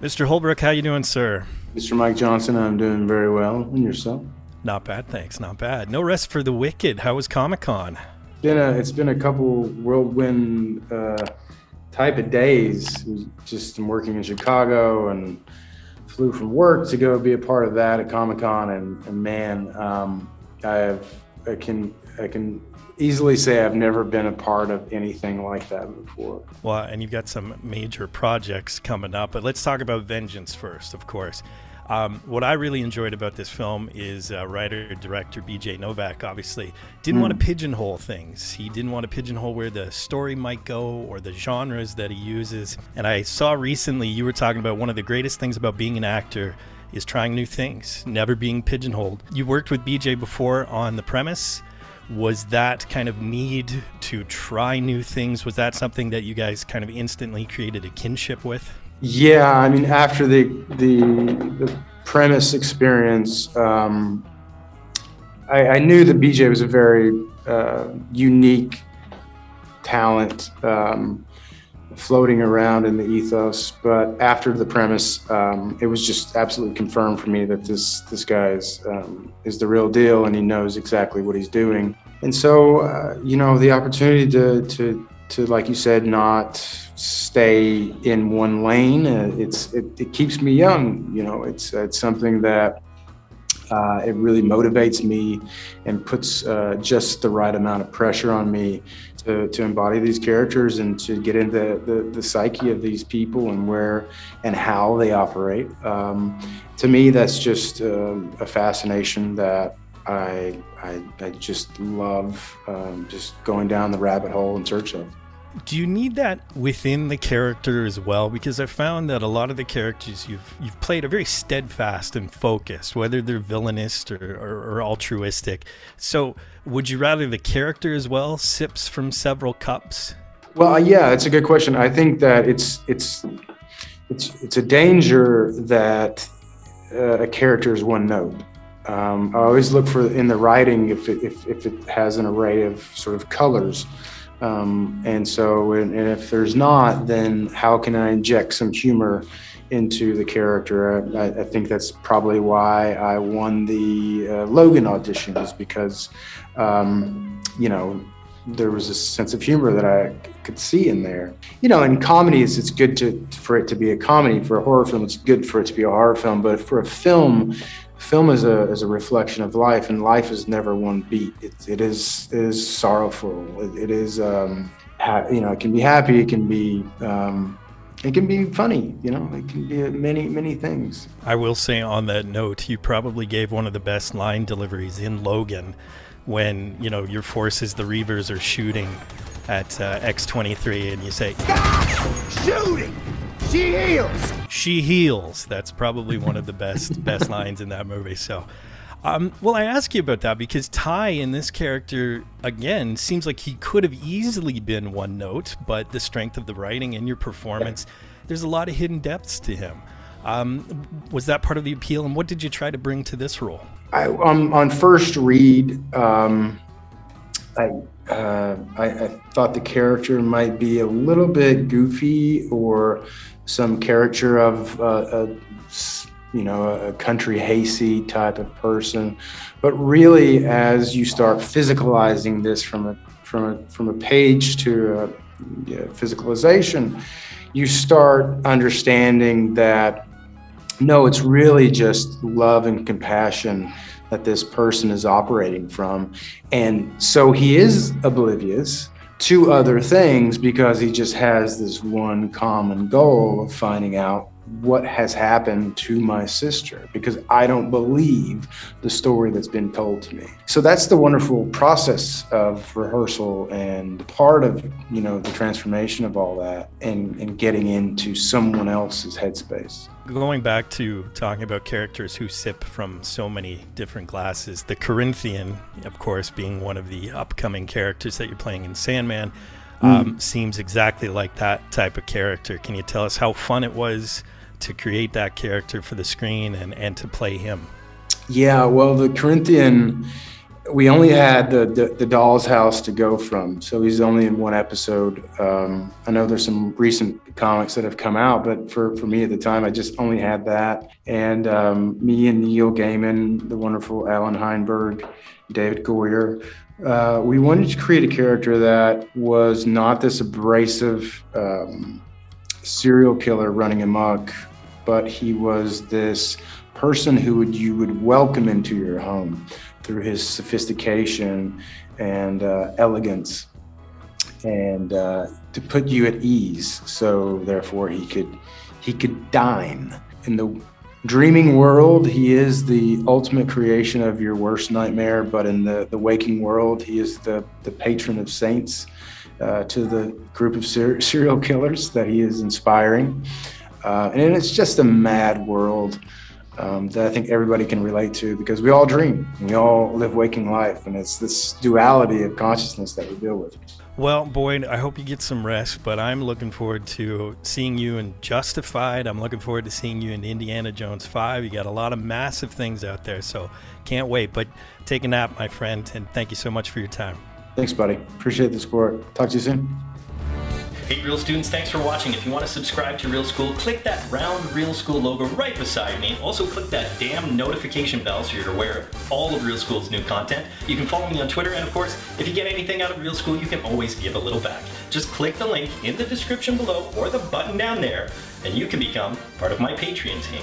Mr. Holbrook, how you doing, sir? Mr. Mike Johnson, I'm doing very well. And yourself? Not bad, thanks. Not bad. No rest for the wicked. How was Comic Con? Been a, it's been a couple whirlwind uh, type of days. Just I'm working in Chicago and flew from work to go be a part of that at Comic Con, and, and, man, um, I have I can I can easily say I've never been a part of anything like that before. Well, and you've got some major projects coming up, but let's talk about Vengeance first, of course. Um, what I really enjoyed about this film is uh, writer director BJ Novak obviously didn't mm. want to pigeonhole things. He didn't want to pigeonhole where the story might go or the genres that he uses. And I saw recently you were talking about one of the greatest things about being an actor is trying new things, never being pigeonholed. You worked with BJ before on The Premise. Was that kind of need to try new things was that something that you guys kind of instantly created a kinship with? Yeah i mean after the the, the premise experience um, I, I, knew that bj was a very uh, unique talent. Um, floating around in the ethos. But after the premise, um, it was just absolutely confirmed for me that this this guy is um, is the real deal, and he knows exactly what he's doing. And so, uh, you know, the opportunity to to to like you said, not stay in one lane. Uh, it's it, it, keeps me young. You know, it's it's something that. Uh, it really motivates me and puts uh, just the right amount of pressure on me to, to embody these characters and to get into the, the psyche of these people and where and how they operate. Um, to me, that's just uh, a fascination that I, I, I just love um, just going down the rabbit hole in search of. Do you need that within the character as well? Because I found that a lot of the characters you've you've played are very steadfast and focused, whether they're villainous or, or, or altruistic. So, would you rather the character as well sips from several cups? Well, yeah, it's a good question. I think that it's it's it's it's a danger that uh, a character is one note. Um, I always look for in the writing if it, if, if it has an array of sort of colors. Um, and so, and, and, if there's not, then how can I inject some humor into the character? I, I think that's probably why I won the uh, Logan auditions because, um, you know, there was a sense of humor that I could see in there. You know, in comedies, it's good to for it to be a comedy. For a horror film, it's good for it to be a horror film. But for a film, film is a is a reflection of life, and life is never one beat. It, it is it is sorrowful. it, it is um, ha- you know it can be happy. It can be um, it can be funny. You know, it can be many many things. I will say on that note, you probably gave one of the best line deliveries in Logan, when you know your forces, the Reavers, are shooting at uh, X23, and you say, "Shooting." She heals. She heals. That's probably one of the best best lines in that movie. So, um, well, I ask you about that because Ty in this character again seems like he could have easily been one note, but the strength of the writing and your performance, there's a lot of hidden depths to him. Um, was that part of the appeal, and what did you try to bring to this role? I, um, on first read, um, I uh, I, I, thought the character might be a little bit goofy or some character of uh, a, you know a country hayseed type of person, but really as you start physicalizing this from a from a from a page to a physicalization, you start understanding that no, it's really just love and compassion that this person is operating from. And so he is oblivious to other things because he just has this one common goal of finding out what has happened to my sister because I don't believe the story that's been told to me. So that's the wonderful process of rehearsal and part of, you know, the transformation of all that and, and getting into someone else's headspace. Going back to talking about characters who sip from so many different glasses, the Corinthian, of course, being one of the upcoming characters that you're playing in Sandman, mm. um, seems exactly like that type of character. Can you tell us how fun it was to create that character for the screen and, and to play him? Yeah, well, the Corinthian we only had the, the, the doll's house to go from, so he's only in one episode. Um, I know there's some recent comics that have come out, but for, for me at the time, I just only had that. And um, me and Neil Gaiman, the wonderful Allan Heinberg, David Goyer, uh, we wanted to create a character that was not this abrasive um, serial killer running amok, but he was this person who would you would welcome into your home through his sophistication and uh, elegance and uh, to put you at ease. So therefore he could he could dine. In the dreaming world he is the ultimate creation of your worst nightmare but in the, the waking world he is the, the patron of saints uh, to the group of ser- serial killers that he is inspiring uh, and it's just a mad world um, that I think everybody can relate to because we all dream, we all live waking life, and it's this duality of consciousness that we deal with. Well, Boyd, I hope you get some rest, but I'm looking forward to seeing you in Justified. I'm looking forward to seeing you in Indiana Jones 5. You got a lot of massive things out there, so can't wait. But take a nap, my friend, and thank you so much for your time. Thanks, buddy. Appreciate the support. Talk to you soon. Hey Real students, thanks for watching. If you want to subscribe to Reel School, click that round Reel School logo right beside me. Also click that damn notification bell so you're aware of all of Reel School's new content. You can follow me on Twitter, and of course, if you get anything out of Reel School, you can always give a little back. Just click the link in the description below or the button down there, and you can become part of my Patreon team.